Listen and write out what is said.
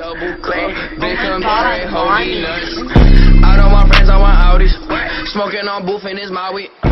double cup. Been come carry holy nuts. Out of my friends, I want Audis. Smoking on booth and it's my weed.